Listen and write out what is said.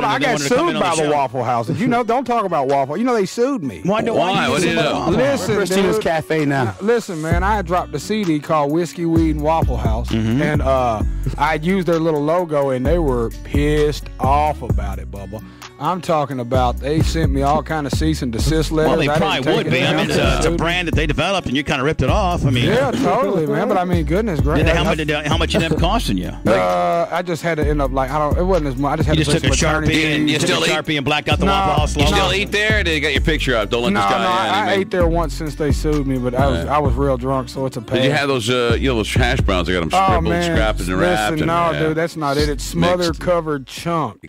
hold on. I got wanted to come sued by the the. Waffle House. You know, don't talk about Waffle. You know they sued me. Why do Why? I What did you do? Listen, Christina's dude. Cafe now. Listen, man, I dropped a CD called Whiskey, Weed, and Waffle House, Mm-hmm. and uh, I used their little logo, and they were pissed off about it, Bubba. I'm talking about they sent me all kind of cease and desist letters. Well, they probably would be. I mean, it's a, it's a brand that they developed, and you kind of ripped it off. I mean, Yeah, totally, man. But I mean, goodness Did gracious. they, how much did how much ended up costing you? Uh, I just had to end up like I don't. It wasn't as much. I just had You to just put took a some attorney sharpie and you still eat- sharpie and blacked out the No, Waffle House You still eat there? They got your picture up. Don't let No, this no, guy in. I, I ate there once since they sued me, but I was I was real drunk, so it's a pain. Did you have those, uh, you know, those hash browns? They got them Oh scribbled, man, scrapped, and wrapped. listen, and, no, yeah. dude, that's not it. It's smother covered chunk.